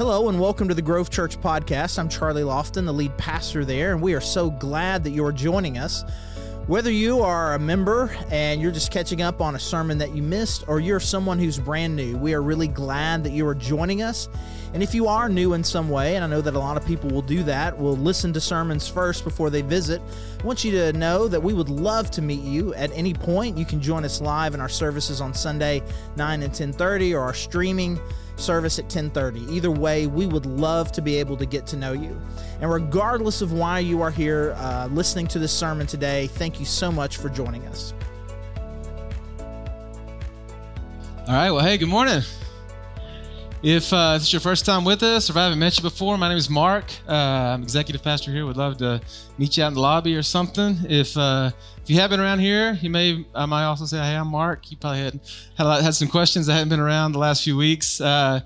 Hello and welcome to the Grove Church Podcast. I'm Charlie Lofton, the lead pastor there, and we are so glad that you're joining us. Whether you are a member and you're just catching up on a sermon that you missed, or you're someone who's brand new, we are really glad that you are joining us. And if you are new in some way, and I know that a lot of people will do that, will listen to sermons first before they visit, I want you to know that we would love to meet you at any point. You can join us live in our services on Sunday, 9 and 10:30, or our streaming service at 10:30. Either way, we would love to be able to get to know you. And regardless of why you are here uh, listening to this sermon today, thank you so much for joining us. All right. Well, hey, good morning. If uh, this is your first time with us, or if I haven't met you before, my name is Mark. Uh, I'm executive pastor here. Would love to meet you out in the lobby or something. If uh, if you have been around here, you may I might also say, "Hey, I'm Mark." You probably had had, lot, had some questions that hadn't been around the last few weeks. Uh,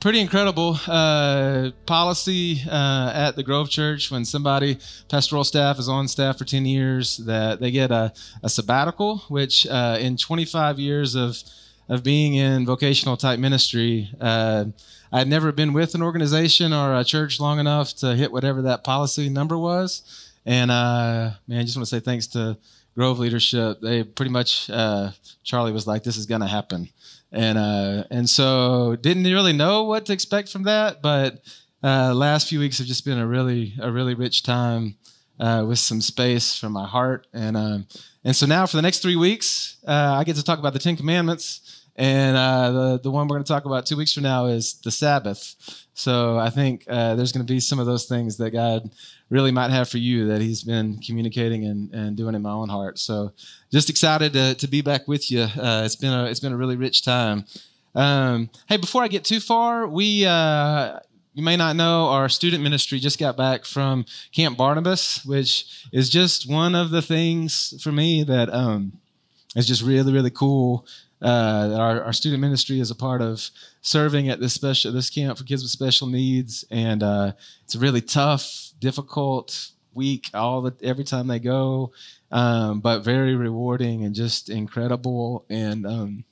pretty incredible uh, policy uh, at the Grove Church when somebody pastoral staff is on staff for 10 years that they get a, a sabbatical, which in 25 years of of being in vocational type ministry. Uh, I had never been with an organization or a church long enough to hit whatever that policy number was. And uh, man, I just want to say thanks to Grove leadership. They pretty much, uh, Charlie was like, this is going to happen. And, uh, and so didn't really know what to expect from that. But uh, last few weeks have just been a really, a really rich time uh, with some space from my heart. And, um, and so now for the next three weeks, I get to talk about the Ten Commandments. And uh, the the one we're going to talk about two weeks from now is the Sabbath. So I think uh, there's going to be some of those things that God really might have for you that He's been communicating and, and doing in my own heart. So just excited to, to be back with you. Uh, it's been a it's been a really rich time. Um, hey, before I get too far, we uh, you may not know our student ministry just got back from Camp Barnabas, which is just one of the things for me that um, is just really really cool uh, our, our, student ministry is a part of serving at this special this camp for kids with special needs, and uh, it's a really tough, difficult week all the every time they go, um, but very rewarding and just incredible. And um,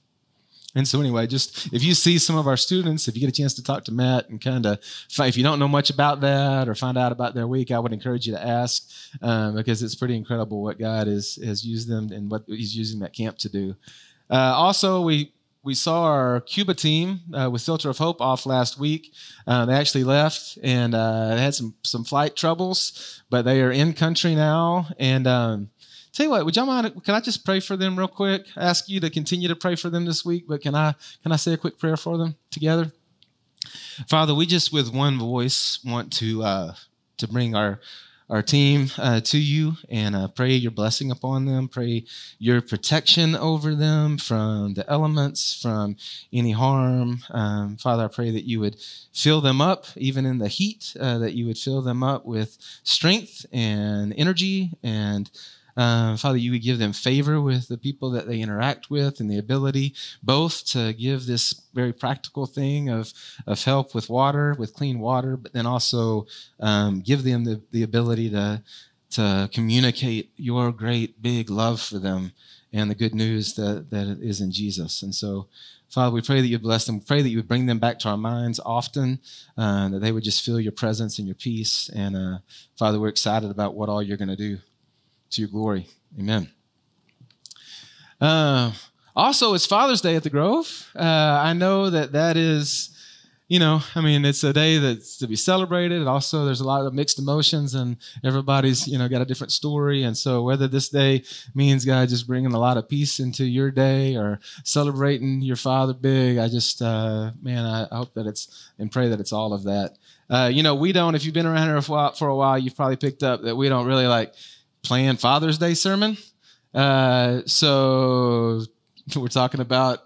and so anyway, just if you see some of our students, if you get a chance to talk to Matt and kind of, if you don't know much about that or find out about their week, I would encourage you to ask um, because it's pretty incredible what God is has used them and what He's using that camp to do. Uh, also, we we saw our Cuba team uh, with Filter of Hope off last week. Uh, they actually left and uh, had some some flight troubles, but they are in country now. And um, tell you what, would y'all mind? Can I just pray for them real quick? Ask you to continue to pray for them this week, but can I can I say a quick prayer for them together? Father, we just with one voice want to uh, to bring our our team uh, to you and uh, pray your blessing upon them. Pray your protection over them from the elements, from any harm. Um, Father, I pray that you would fill them up, even in the heat, uh, that you would fill them up with strength and energy and uh, Father, you would give them favor with the people that they interact with and the ability both to give this very practical thing of, of help with water, with clean water, but then also um, give them the, the ability to, to communicate your great big love for them and the good news that, that is in Jesus. And so, Father, we pray that you bless them. We pray that you would bring them back to our minds often, uh, that they would just feel your presence and your peace. And uh, Father, we're excited about what all you're going to do to your glory. Amen. Uh, also, it's Father's Day at the Grove. Uh, I know that that is, you know, I mean, it's a day that's to be celebrated. Also, there's a lot of mixed emotions, and everybody's, you know, got a different story. And so, whether this day means God just bringing a lot of peace into your day or celebrating your father big, I just, uh, man, I, hope that it's and pray that it's all of that. Uh, you know, we don't. If you've been around here for a while, you've probably picked up that we don't really like planned Father's Day sermon. Uh, so we're talking about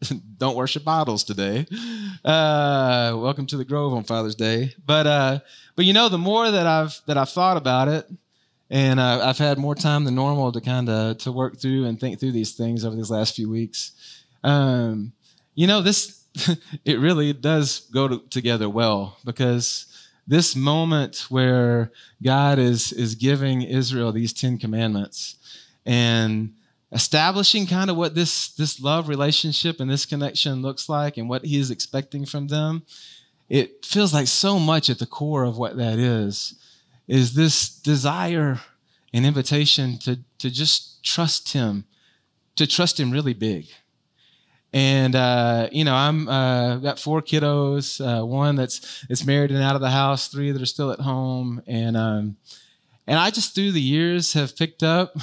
don't worship idols today. Uh, welcome to the Grove on Father's Day. But uh, but you know, the more that I've that I've thought about it, and uh, I've had more time than normal to kind of to work through and think through these things over these last few weeks. Um, you know, this it really does go to, together well because this moment where God is, is giving Israel these Ten Commandments and establishing kind of what this, this love relationship and this connection looks like and what he is expecting from them. it feels like so much at the core of what that is, is this desire and invitation to, to just trust Him, to trust Him really big. And uh, you know, I'm uh, got four kiddos, uh, one that's that's married and out of the house, three that are still at home, and um, and I just through the years have picked up,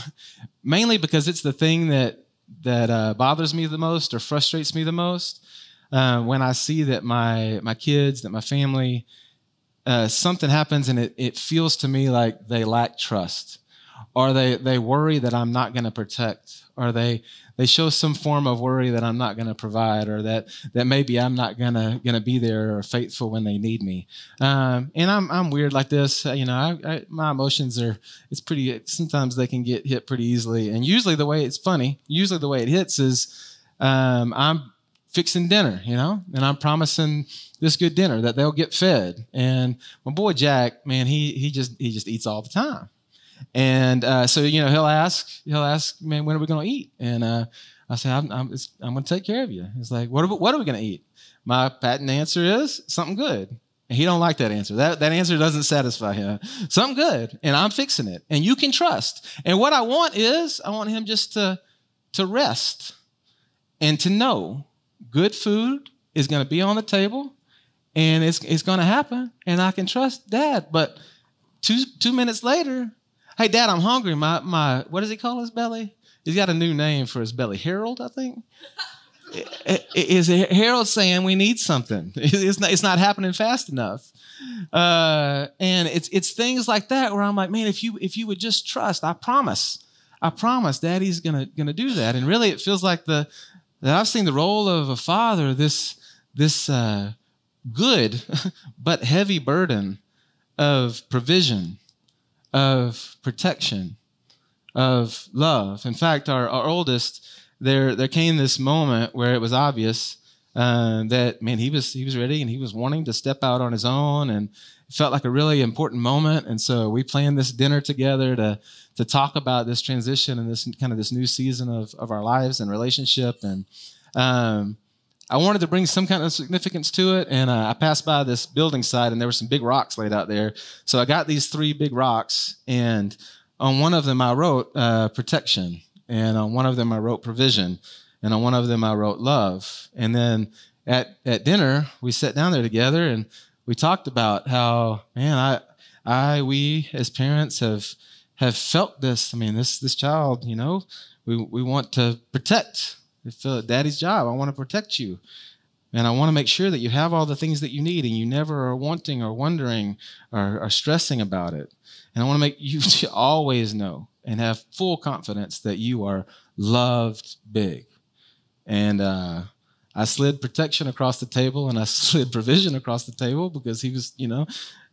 mainly because it's the thing that that uh, bothers me the most or frustrates me the most uh, when I see that my my kids, that my family, uh, something happens and it, it feels to me like they lack trust, or they they worry that I'm not going to protect, or they they show some form of worry that I'm not going to provide, or that that maybe I'm not gonna gonna be there or faithful when they need me. Um, and I'm I'm weird like this, you know. I, I, my emotions are it's pretty. Sometimes they can get hit pretty easily, and usually the way it's funny. Usually the way it hits is um, I'm fixing dinner, you know, and I'm promising this good dinner that they'll get fed. And my boy Jack, man, he he just he just eats all the time. And uh, so, you know, he'll ask, he'll ask, man, when are we going to eat? And uh, I say, I'm, I'm, I'm going to take care of you. He's like, what are, we, what are we going to eat? My patent answer is something good. And he don't like that answer. That, that answer doesn't satisfy him. Something good. And I'm fixing it. And you can trust. And what I want is, I want him just to, to rest and to know good food is going to be on the table and it's, it's going to happen. And I can trust dad. But two, two minutes later, Hey, Dad, I'm hungry. My my what does he call his belly? He's got a new name for his belly. Harold, I think. Is Harold saying we need something? It's not, it's not happening fast enough, uh, and it's it's things like that where I'm like, man, if you if you would just trust, I promise, I promise, Daddy's gonna gonna do that. And really, it feels like the that I've seen the role of a father, this this uh, good but heavy burden of provision of protection, of love. In fact, our, our oldest, there there came this moment where it was obvious uh, that man he was he was ready and he was wanting to step out on his own and it felt like a really important moment. And so we planned this dinner together to to talk about this transition and this kind of this new season of of our lives and relationship and. Um, I wanted to bring some kind of significance to it, and uh, I passed by this building site, and there were some big rocks laid out there. So I got these three big rocks, and on one of them I wrote uh, protection, and on one of them I wrote provision, and on one of them I wrote love. And then at at dinner we sat down there together, and we talked about how man I I we as parents have have felt this. I mean this this child, you know, we we want to protect it's daddy's job. I want to protect you. And I want to make sure that you have all the things that you need and you never are wanting or wondering or, or stressing about it. And I want to make you always know and have full confidence that you are loved big. And uh, I slid protection across the table and I slid provision across the table because he was, you know,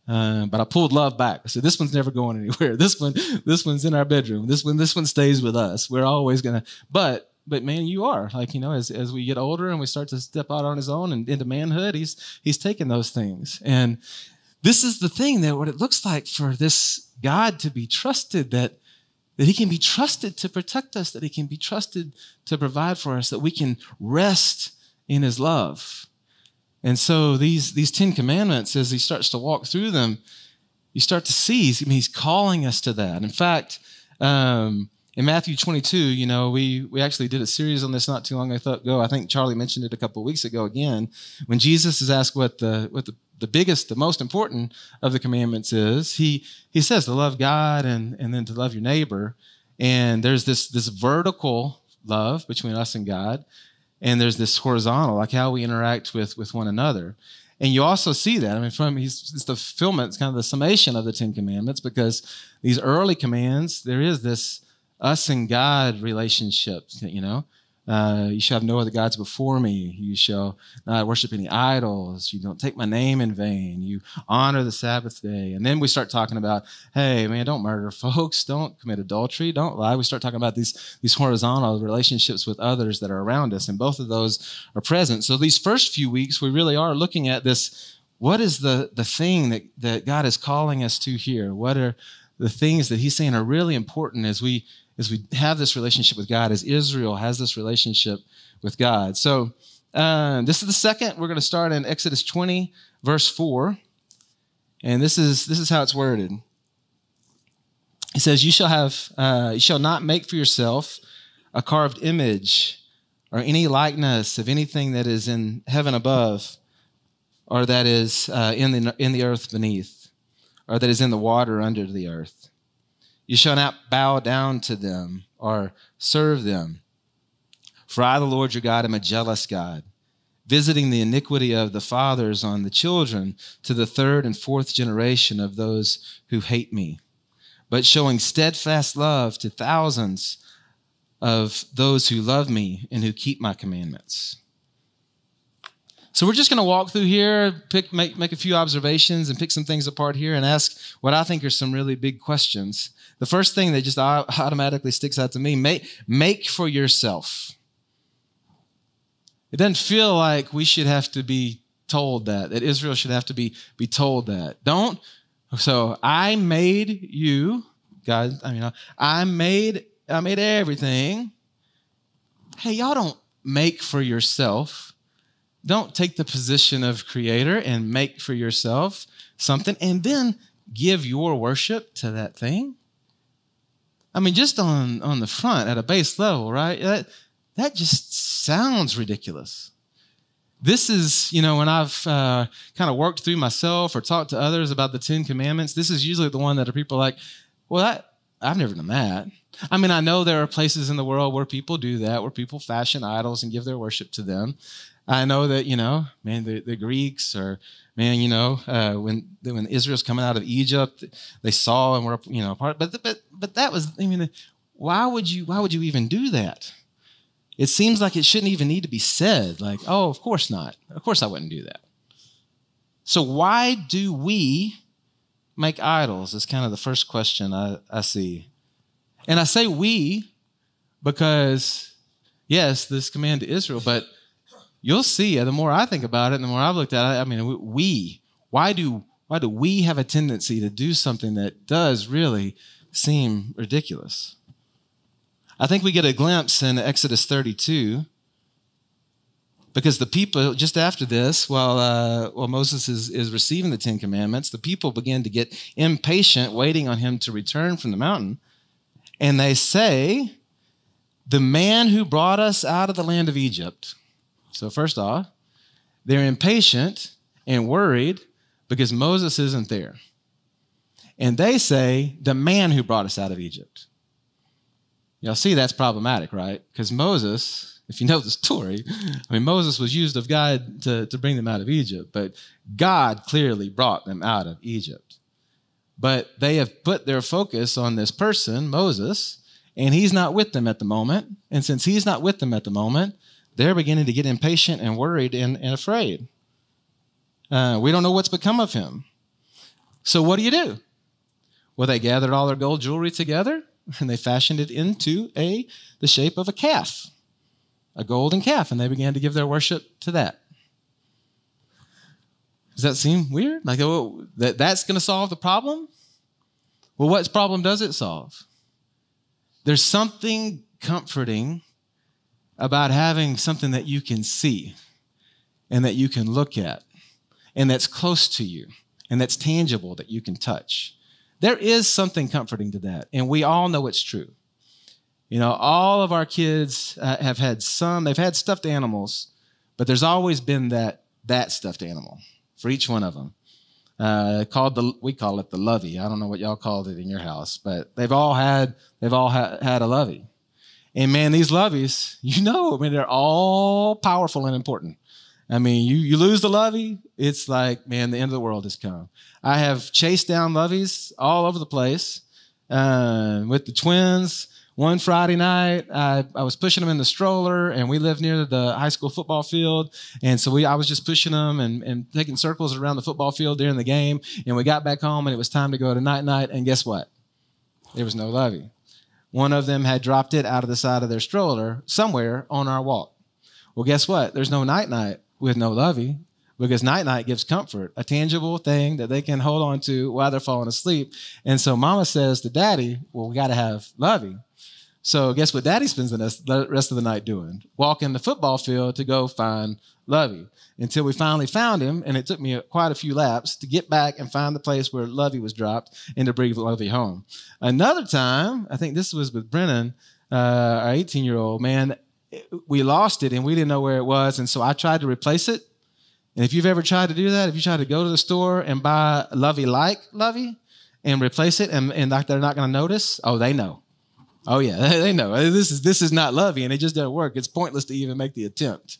uh, but I pulled love back. I said, "This one's never going anywhere. This one, this one's in our bedroom. This one, this one stays with us. We're always gonna." But but man, you are like you know, as as we get older and we start to step out on his own and into manhood, he's he's taking those things. And this is the thing that what it looks like for this God to be trusted that that he can be trusted to protect us, that he can be trusted to provide for us, that we can rest in his love. And so these these Ten Commandments, as he starts to walk through them, you start to see. I mean, he's calling us to that. In fact. Um, in Matthew 22, you know, we we actually did a series on this not too long ago. I think Charlie mentioned it a couple of weeks ago again, when Jesus is asked what the what the, the biggest, the most important of the commandments is. He he says to love God and and then to love your neighbor. And there's this this vertical love between us and God, and there's this horizontal, like how we interact with with one another. And you also see that. I mean, from he's it's the fulfillment, it's kind of the summation of the Ten Commandments, because these early commands, there is this us and God relationships, you know. Uh, you shall have no other gods before me. You shall not worship any idols. You don't take my name in vain. You honor the Sabbath day. And then we start talking about, hey, man, don't murder folks. Don't commit adultery. Don't lie. We start talking about these, these horizontal relationships with others that are around us. And both of those are present. So these first few weeks, we really are looking at this. What is the, the thing that, that God is calling us to here? What are the things that He's saying are really important as we as we have this relationship with God, as Israel has this relationship with God. So Uh, this is the second. We're going to start in Exodus 20, verse 4. And this is this is how it's worded. He says, "You shall have, uh, you shall not make for yourself a carved image or any likeness of anything that is in heaven above, or that is uh, in the in the earth beneath, or that is in the water under the earth. You shall not bow down to them or serve them. For I, the Lord your God, am a jealous God." visiting the iniquity of the fathers on the children to the third and fourth generation of those who hate me but showing steadfast love to thousands of those who love me and who keep my commandments. So we're just going to walk through here, pick, make, make a few observations, and pick some things apart here and ask what I think are some really big questions. The first thing that just automatically sticks out to me make, make for yourself. It doesn't feel like we should have to be told that, that Israel should have to be, be told that. Don't so I made you, God, I mean, I made, I made everything. Hey, y'all don't make for yourself. Don't take the position of creator and make for yourself something and then give your worship to that thing. I mean, just on, on the front at a base level, right? That, that just sounds ridiculous this is, you know, when I've uh, kind of worked through myself or talked to others about the Ten Commandments, this is usually the one that are people like, well, that, I've never done that. I mean, I know there are places in the world where people do that, where people fashion idols and give their worship to them. I know that, you know, man, the, the Greeks or, man, you know, uh, when when Israel's coming out of Egypt, they saw and were, you know, part. But but but that was, I mean, why would you why would you even do that? it seems like it shouldn't even need to be said. Like, oh, of course not. Of course I wouldn't do that. So, why do we make idols? Is kind of the first question I, I see. And I say we because, yes, this command to Israel, but you'll see the more I think about it and the more I've looked at it, I mean, we, why do, why do we have a tendency to do something that does really seem ridiculous? I think we get a glimpse in Exodus 32 because the people just after this while, uh, while moses is, is receiving the ten commandments the people begin to get impatient waiting on him to return from the mountain and they say the man who brought us out of the land of egypt so first off they're impatient and worried because moses isn't there and they say the man who brought us out of egypt Y'all see that's problematic, right? Because Moses, if you know the story, I mean, Moses was used of God to, to bring them out of Egypt, but God clearly brought them out of Egypt. But they have put their focus on this person, Moses, and he's not with them at the moment. And since he's not with them at the moment, they're beginning to get impatient and worried and, and afraid. Uh, we don't know what's become of him. So, what do you do? Well, they gathered all their gold jewelry together and they fashioned it into a the shape of a calf, a golden calf, and they began to give their worship to that. Does that seem weird? Like oh, that that's going to solve the problem? Well, what problem does it solve? There's something comforting about having something that you can see and that you can look at and that's close to you and that's tangible that you can touch. There is something comforting to that, and we all know it's true. You know, all of our kids uh, have had some, they've had stuffed animals, but there's always been that that stuffed animal for each one of them. Uh, called the we call it the lovey. I don't know what y'all called it in your house, but they've all had they've all ha- had a lovey. And man, these loveys, you know, I mean, they're all powerful and important. I mean, you, you lose the lovey, it's like, man, the end of the world has come. I have chased down loveys all over the place uh, with the twins. One Friday night, I, I was pushing them in the stroller, and we lived near the high school football field. And so we, I was just pushing them and, and taking circles around the football field during the game. And we got back home, and it was time to go to night night. And guess what? There was no lovey. One of them had dropped it out of the side of their stroller somewhere on our walk. Well, guess what? There's no night night with no lovey because night night gives comfort, a tangible thing that they can hold on to while they're falling asleep. And so mama says to daddy, well, we got to have lovey. So guess what Daddy spends the rest of the night doing? Walking the football field to go find Lovey until we finally found him, and it took me quite a few laps to get back and find the place where Lovey was dropped and to bring Lovey home. Another time, I think this was with Brennan, uh, our 18 year old man, we lost it and we didn't know where it was, and so I tried to replace it. And if you've ever tried to do that, if you try to go to the store and buy Lovey like Lovey and replace it, and, and they're not going to notice, oh, they know. Oh yeah, they know this is this is not Lovey, and it just doesn't work. It's pointless to even make the attempt.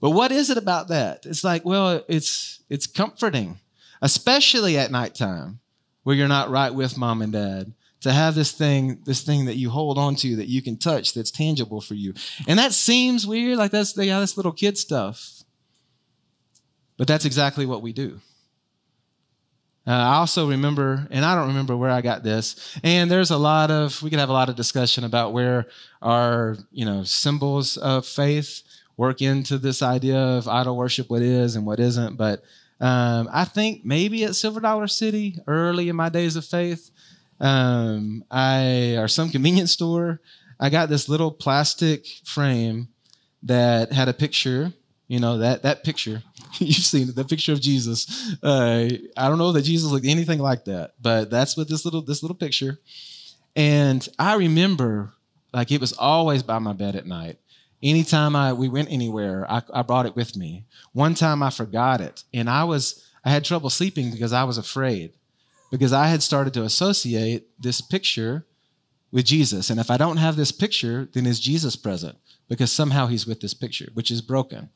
But what is it about that? It's like, well, it's it's comforting, especially at nighttime where you're not right with mom and dad, to have this thing, this thing that you hold on to that you can touch, that's tangible for you. And that seems weird, like that's yeah, that's little kid stuff. But that's exactly what we do. Uh, I also remember, and I don't remember where I got this. And there's a lot of, we could have a lot of discussion about where our, you know, symbols of faith work into this idea of idol worship, what is and what isn't. But um, I think maybe at Silver Dollar City, early in my days of faith, um, I or some convenience store, I got this little plastic frame that had a picture. You know that that picture you've seen it, the picture of Jesus. Uh, I don't know that Jesus looked anything like that, but that's what this little this little picture. And I remember, like it was always by my bed at night anytime I we went anywhere, I, I brought it with me. One time I forgot it, and I was I had trouble sleeping because I was afraid, because I had started to associate this picture with Jesus, and if I don't have this picture, then is Jesus present? Because somehow he's with this picture, which is broken.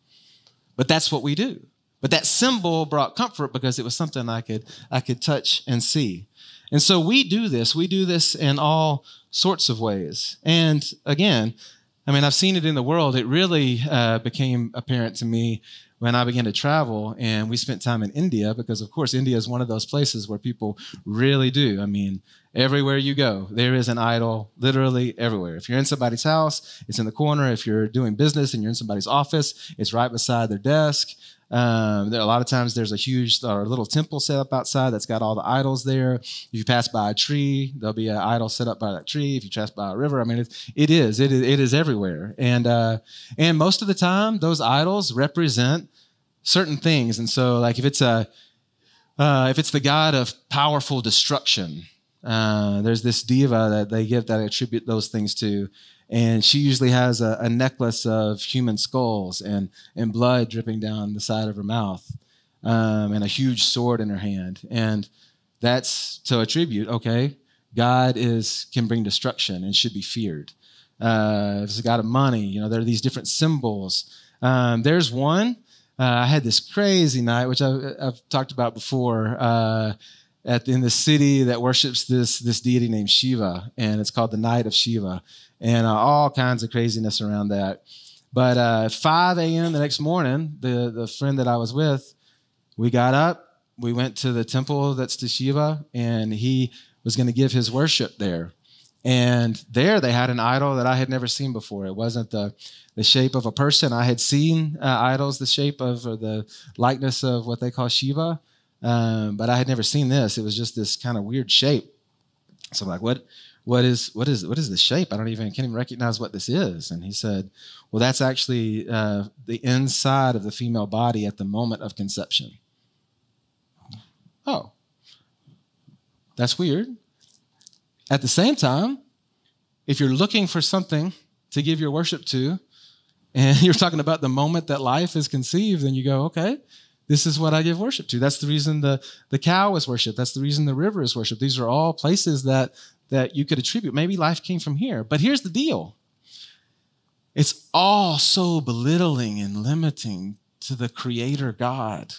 But that's what we do. But that symbol brought comfort because it was something I could I could touch and see. And so we do this. We do this in all sorts of ways. And again, I mean, I've seen it in the world. It really uh, became apparent to me when I began to travel and we spent time in India because, of course, India is one of those places where people really do. I mean, everywhere you go, there is an idol literally everywhere. If you're in somebody's house, it's in the corner. If you're doing business and you're in somebody's office, it's right beside their desk. Um, there, a lot of times there's a huge or a little temple set up outside that's got all the idols there. If you pass by a tree, there'll be an idol set up by that tree. If you pass by a river, I mean, it, it is, it is, it is everywhere. And, uh, and most of the time, those idols represent certain things. And so, like, if it's a, uh, if it's the God of powerful destruction, uh, there's this diva that they give that attribute those things to and she usually has a, a, necklace of human skulls and, and blood dripping down the side of her mouth um, and a huge sword in her hand. And that's to attribute okay god is can bring destruction and should be feared. Uh, it's a god of money. You know there are these different symbols. Um, there's one uh, i had this crazy night which i've, I've talked about before uh, at, in the city that worships this, this deity named shiva and it's called the night of shiva and uh, all kinds of craziness around that. But uh, 5 a.m. the next morning, the, the friend that I was with, we got up, we went to the temple that's to Shiva, and he was going to give his worship there. And there they had an idol that I had never seen before. It wasn't the, the shape of a person. I had seen uh, idols the shape of or the likeness of what they call Shiva, um, but I had never seen this. It was just this kind of weird shape. So I'm like, what? What is what is what is the shape? I don't even can't even recognize what this is. And he said, well, that's actually uh, the inside of the female body at the moment of conception. Oh, that's weird. At the same time, if you're looking for something to give your worship to, and you're talking about the moment that life is conceived, then you go, okay, this is what I give worship to. That's the reason the, the cow is worshiped. That's the reason the river is worshiped. These are all places that that you could attribute. Maybe life came from here. But here's the deal it's all so belittling and limiting to the Creator God.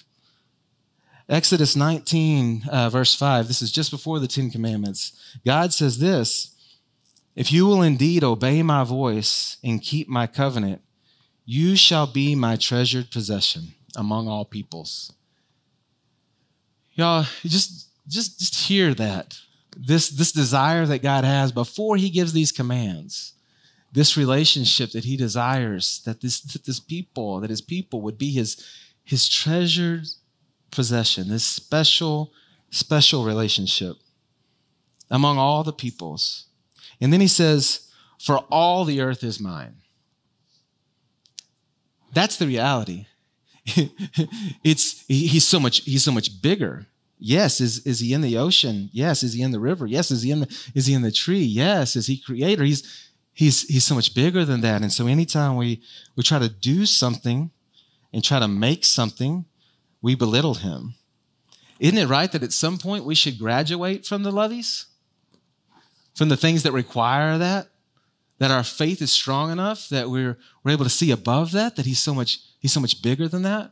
Exodus 19, uh, verse 5, this is just before the Ten Commandments. God says this If you will indeed obey my voice and keep my covenant, you shall be my treasured possession among all peoples. Y'all, just, just, just hear that this, this desire that God has before he gives these commands, this relationship that he desires, that this, that this people, that his people would be his, his treasured possession, this special, special relationship among all the peoples. And then he says, for all the earth is mine. That's the reality. it's he's so much he's so much bigger. Yes, is, is he in the ocean? Yes, is he in the river? Yes, is he in the is he in the tree? Yes, is he creator? He's he's he's so much bigger than that. And so anytime we we try to do something and try to make something, we belittle him. Isn't it right that at some point we should graduate from the loveys? From the things that require that? That our faith is strong enough that we're, we're able to see above that, that he's so much, he's so much bigger than that?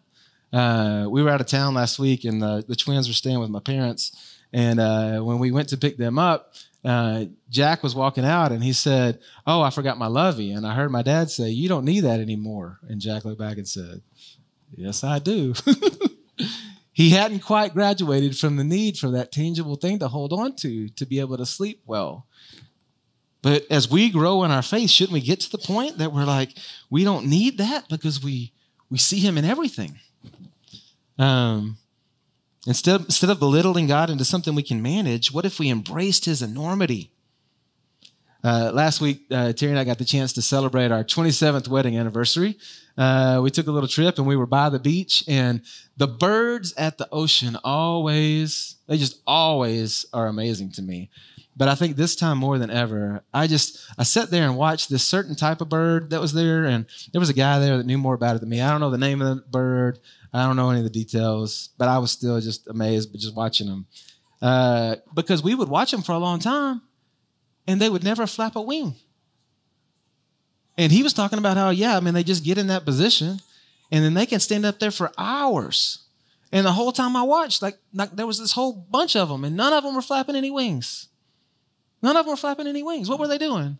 Uh, we were out of town last week and the, the twins were staying with my parents. And uh, when we went to pick them up, uh, Jack was walking out and he said, Oh, I forgot my lovey. And I heard my dad say, You don't need that anymore. And Jack looked back and said, Yes, I do. he hadn't quite graduated from the need for that tangible thing to hold on to to be able to sleep well. But as we grow in our faith, shouldn't we get to the point that we're like, we don't need that because we we see him in everything? Um, instead, instead of belittling God into something we can manage, what if we embraced his enormity? Uh, last week, uh, Terry and I got the chance to celebrate our 27th wedding anniversary. Uh, we took a little trip and we were by the beach, and the birds at the ocean always, they just always are amazing to me. But I think this time more than ever, I just, I sat there and watched this certain type of bird that was there, and there was a guy there that knew more about it than me. I don't know the name of the bird, I don't know any of the details, but I was still just amazed, but just watching them. Uh, because we would watch them for a long time and they would never flap a wing. And he was talking about how, yeah, I mean, they just get in that position and then they can stand up there for hours. And the whole time I watched, like, like there was this whole bunch of them, and none of them were flapping any wings. None of them were flapping any wings. What were they doing?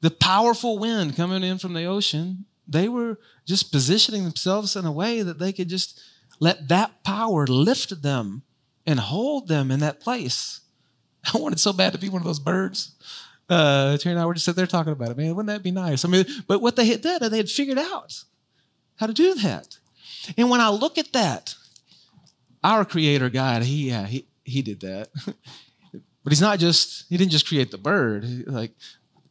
The powerful wind coming in from the ocean, they were just positioning themselves in a way that they could just let that power lift them and hold them in that place. I wanted so bad to be one of those birds. Uh, Terry and I were just sitting there talking about it. Man, wouldn't that be nice? I mean, but what they had done, they had figured out how to do that. And when I look at that, our Creator God, He yeah, He He did that. but He's not just He didn't just create the bird. Like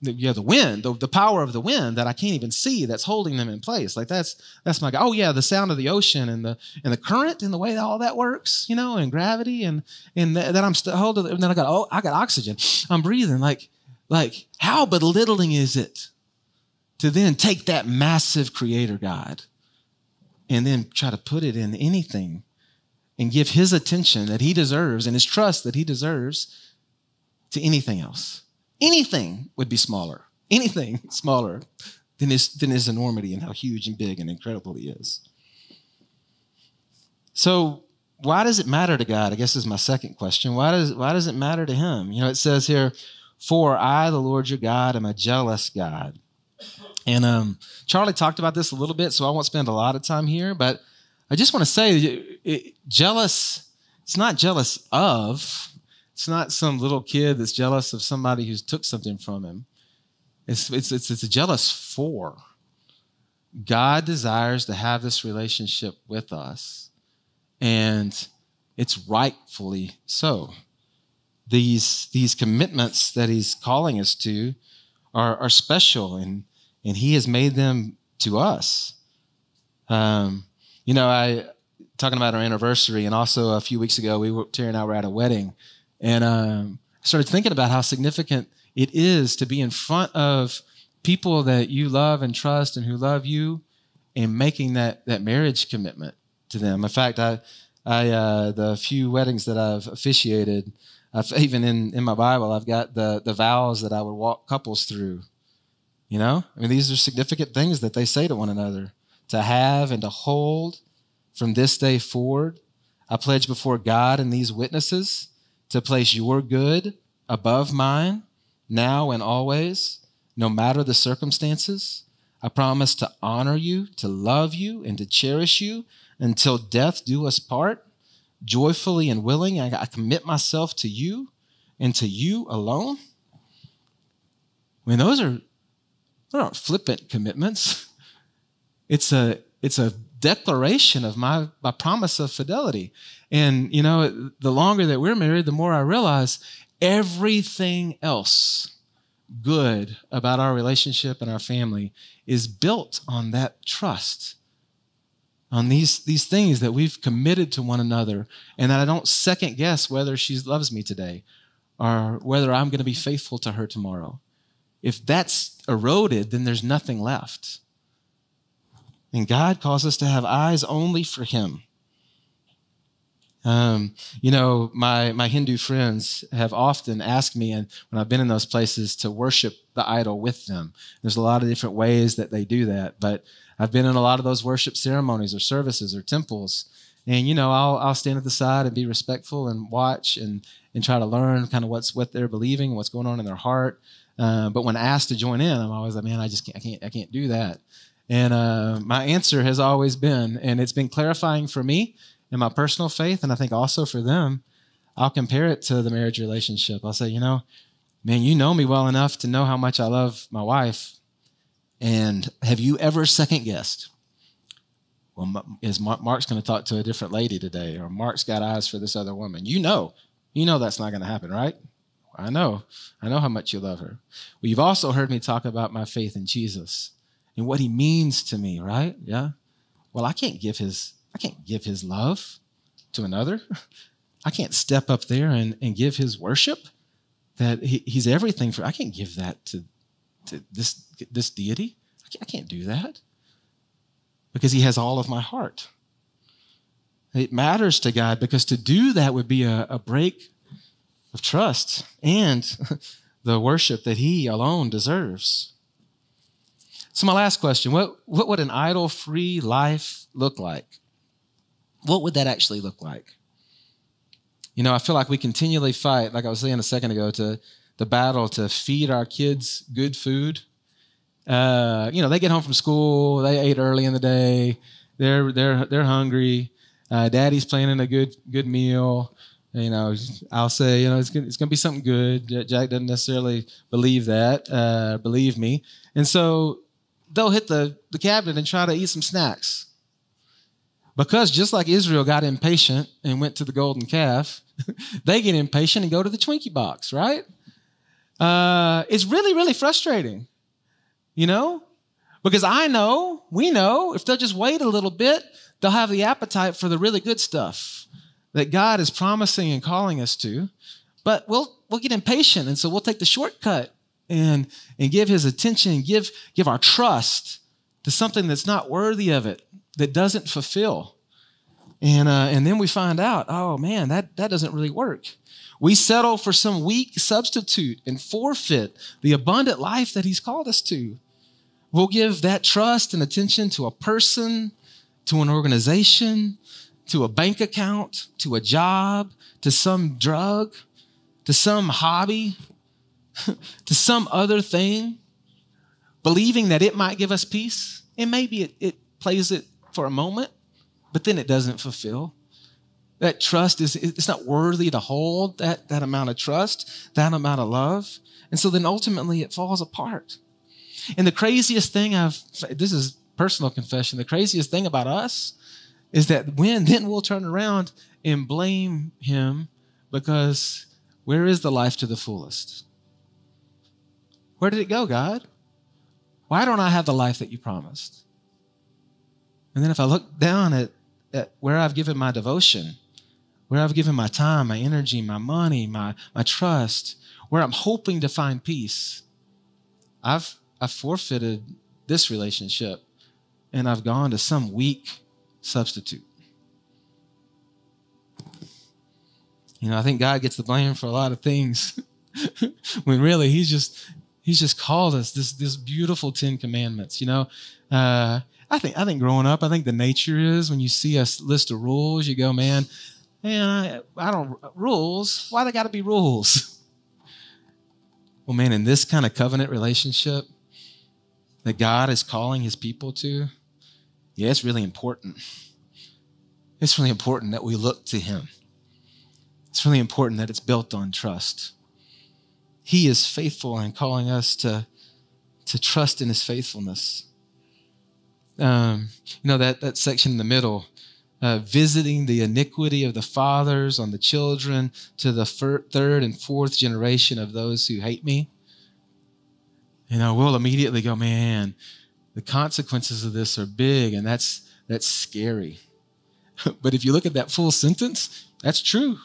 yeah, the wind, the, the power of the wind that I can't even see that's holding them in place. Like that's that's my God. Oh yeah, the sound of the ocean and the and the current and the way that all that works, you know, and gravity and and that, that I'm still holding. And then I got oh I got oxygen. I'm breathing. Like like how belittling is it to then take that massive Creator God and then try to put it in anything and give His attention that He deserves and His trust that He deserves to anything else anything would be smaller, anything smaller than his, than his enormity and how huge and big and incredible he is. So, why does it matter to God? I guess is my second question. Why does, why does it matter to him? You know, it says here, For I, the Lord your God, am a jealous God. And um, Charlie talked about this a little bit, so I won't spend a lot of time here, but I just want to say it, jealous, it's not jealous of, it's not some little kid that's jealous of somebody who's took something from him. It's, it's, it's, it's a jealous for. God desires to have this relationship with us, and it's rightfully so. These, these commitments that He's calling us to are, are special, and, and He has made them to us. Um, you know, I talking about our anniversary, and also a few weeks ago, we were Terry and I were at a wedding, and um, I started thinking about how significant it is to be in front of people that you love and trust and who love you and making that, that marriage commitment to them. In fact, I, I uh, the few weddings that I've officiated, I've, even in, in my Bible, I've got the, the vows that I would walk couples through. You know, I mean, these are significant things that they say to one another to have and to hold from this day forward. I pledge before God and these witnesses to place your good above mine now and always, no matter the circumstances. I promise to honor you, to love you, and to cherish you until death do us part. Joyfully and willing, I, commit myself to you and to you alone. I mean, those are those aren't flippant commitments. It's a it's a declaration of my, my promise of fidelity. And, you know, the longer that we're married, the more I realize everything else good about our relationship and our family is built on that trust on these, these things that we've committed to one another and that I don't second guess whether she loves me today or whether I'm going to be faithful to her tomorrow. If that's eroded, then there's nothing left. And God calls us to have eyes only for Him. Um, you know, my, my Hindu friends have often asked me, and when I've been in those places, to worship the idol with them. There's a lot of different ways that they do that, but I've been in a lot of those worship ceremonies or services or temples, and you know, I'll I'll stand at the side and be respectful and watch and and try to learn kind of what's what they're believing, what's going on in their heart. Uh, but when asked to join in, I'm always like, man, I just can't, I can't, I can't do that. And uh, my answer has always been, and it's been clarifying for me in my personal faith, and I think also for them. I'll compare it to the marriage relationship. I'll say, you know, man, you know me well enough to know how much I love my wife. And have you ever second guessed? Well, is Mark, Mark's going to talk to a different lady today, or Mark's got eyes for this other woman? You know, you know that's not going to happen, right? I know. I know how much you love her. Well, you've also heard me talk about my faith in Jesus and what he means to me, right? Yeah. Well, I can't give his I can't give his love to another. I can't step up there and, and give his worship that he, he's everything for. I can't give that to, to this, this deity. I can't do that because he has all of my heart. It matters to God because to do that would be a, a break of trust and the worship that he alone deserves. So, my last question what, what would an idol free life look like? What would that actually look like? You know, I feel like we continually fight, like I was saying a second ago, to the battle to feed our kids good food. Uh, you know, they get home from school, they ate early in the day, they're they're they're hungry. Uh, daddy's planning a good good meal. You know, I'll say, you know, it's gonna, it's gonna be something good. Jack doesn't necessarily believe that, uh, believe me, and so they'll hit the the cabinet and try to eat some snacks. Because just like Israel got impatient and went to the golden calf, they get impatient and go to the Twinkie box, right? Uh, it's really, really frustrating, you know? Because I know, we know, if they'll just wait a little bit, they'll have the appetite for the really good stuff that God is promising and calling us to. But we'll we'll get impatient, and so we'll take the shortcut and and give His attention, give give our trust to something that's not worthy of it, that doesn't fulfill. And uh, and then we find out, oh man, that that doesn't really work. We settle for some weak substitute and forfeit the abundant life that He's called us to. We'll give that trust and attention to a person, to an organization, to a bank account, to a job, to some drug, to some hobby, to some other thing, believing that it might give us peace. And maybe it, it plays it for a moment, but then it doesn't fulfill. That trust is it's not worthy to hold that, that amount of trust, that amount of love. And so then ultimately it falls apart. And the craziest thing I've this is personal confession, the craziest thing about us is that when then we'll turn around and blame him because where is the life to the fullest? Where did it go, God? Why don't I have the life that you promised? And then if I look down at, at where I've given my devotion, where I've given my time, my energy, my money, my, my trust, where I'm hoping to find peace, I've, I've forfeited this relationship and I've gone to some weak substitute. You know, I think God gets the blame for a lot of things when really he's just he's just called us this this beautiful Ten Commandments. You know, uh, I think I think growing up, I think the nature is when you see a list of rules, you go, man, man, I, I don't rules. Why they got to be rules? Well, man, in this kind of covenant relationship that God is calling His people to, yeah, it's really important. It's really important that we look to Him. It's really important that it's built on trust. He is faithful in calling us to, to trust in His faithfulness um, you know, that, that section in the middle, uh, visiting the iniquity of the fathers on the children to the fir- third and fourth generation of those who hate me. you know, we'll immediately go, man, the consequences of this are big, and that's that's scary. but if you look at that full sentence, that's true.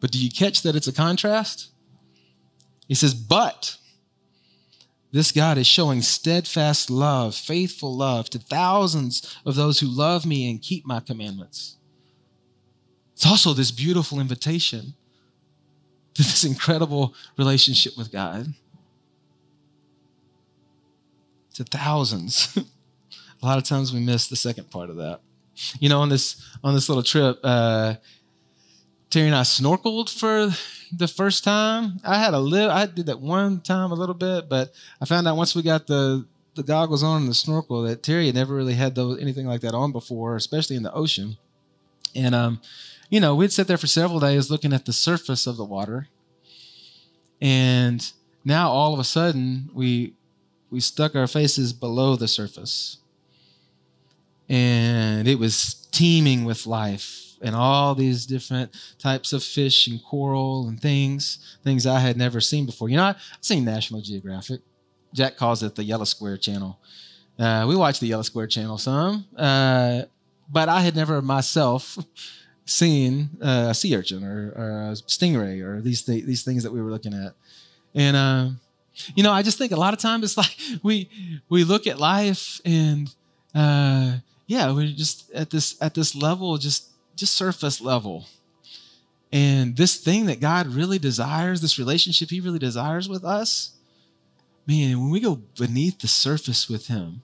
But do you catch that it's a contrast? He says, but this God is showing steadfast love, faithful love to thousands of those who love me and keep my commandments. It's also this beautiful invitation to this incredible relationship with God. To thousands. A lot of times we miss the second part of that. You know, on this on this little trip, uh, Terry and I snorkeled for the first time. I had a little, I did that one time a little bit, but I found out once we got the the goggles on and the snorkel that Terry had never really had those anything like that on before, especially in the ocean. And um, you know, we'd sit there for several days looking at the surface of the water, and now all of a sudden we we stuck our faces below the surface, and it was teeming with life and all these different types of fish and coral and things, things I had never seen before. You know, I've seen National Geographic. Jack calls it the Yellow Square Channel. Uh, we watch the Yellow Square Channel some, uh, but I had never myself seen uh, a sea urchin or, or, a stingray or these th- these things that we were looking at. And uh, you know, I just think a lot of times it's like we we look at life and uh, yeah, we're just at this at this level, just just surface level. And this thing that God really desires, this relationship He really desires with us, man, when we go beneath the surface with Him,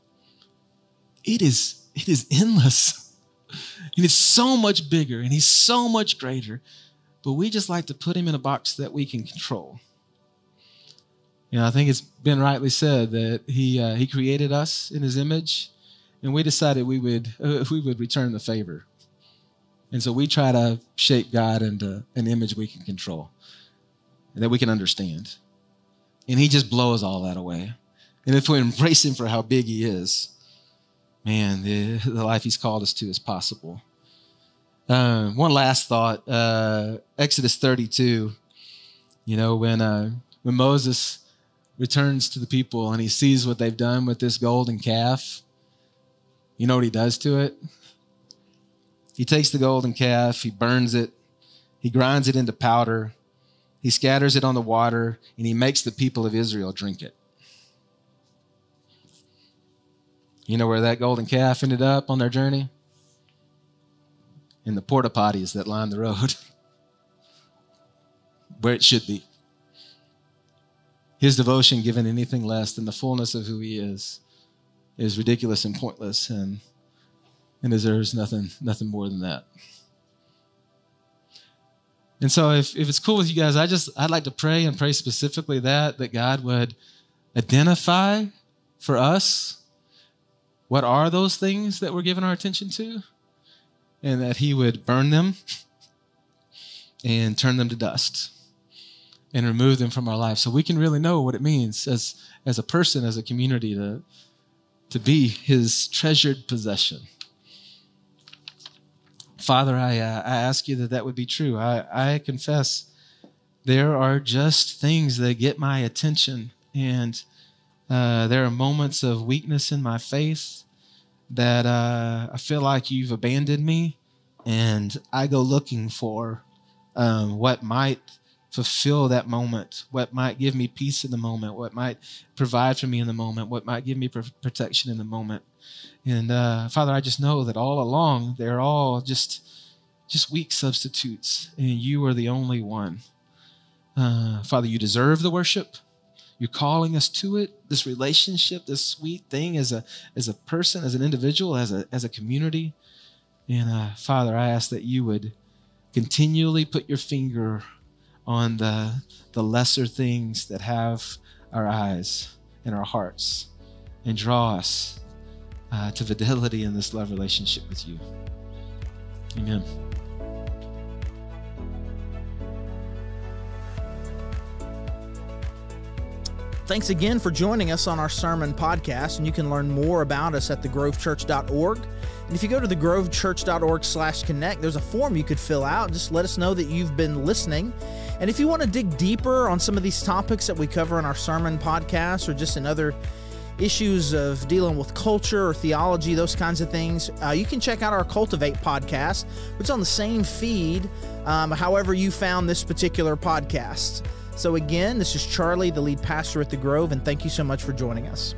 it is it is endless. And it's so much bigger and He's so much greater. But we just like to put Him in a box that we can control. You know, I think it's been rightly said that He uh, He created us in His image, and we decided we would uh, we would return the favor. And so we try to shape God into an image we can control and that we can understand. And He just blows all that away. And if we embrace Him for how big He is, man, the, the life He's called us to is possible. Uh, one last thought uh, Exodus 32, you know, when, uh, when Moses returns to the people and he sees what they've done with this golden calf, you know what he does to it? He takes the golden calf, he burns it, he grinds it into powder, he scatters it on the water, and he makes the people of Israel drink it. You know where that golden calf ended up on their journey? In the porta potties that line the road, where it should be. His devotion, given anything less than the fullness of who he is, is ridiculous and pointless and and deserves nothing, nothing more than that. And so if, if it's cool with you guys, I just I'd like to pray and pray specifically that that God would identify for us what are those things that we're giving our attention to and that he would burn them and turn them to dust and remove them from our life so we can really know what it means as as a person as a community to to be his treasured possession Father, I, uh, I ask you that that would be true. I, I confess there are just things that get my attention, and uh, there are moments of weakness in my faith that uh, I feel like you've abandoned me, and I go looking for um, what might fulfill that moment, what might give me peace in the moment, what might provide for me in the moment, what might give me pr- protection in the moment. And uh, Father, I just know that all along they're all just just weak substitutes, and you are the only one. Uh, Father, you deserve the worship. You're calling us to it. This relationship, this sweet thing, as a as a person, as an individual, as a as a community. And uh, Father, I ask that you would continually put your finger on the the lesser things that have our eyes and our hearts, and draw us uh, to fidelity in this love relationship with you. Amen. Thanks again for joining us on our sermon podcast, and you can learn more about us at thegrovechurch.org. And if you go to thegrovechurch.org slash connect, there's a form you could fill out. Just let us know that you've been listening. And if you want to dig deeper on some of these topics that we cover in our sermon podcast or just in other issues of dealing with culture or theology, those kinds of things, uh, you can check out our Cultivate podcast, which is on the same feed, um, however, you found this particular podcast. So, again, this is Charlie, the lead pastor at The Grove, and thank you so much for joining us.